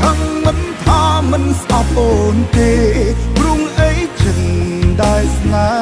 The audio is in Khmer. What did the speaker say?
ខឹងមិនថាមិនស្អប់អូនទេព្រុងអីចឹងដែរស្នេហ៍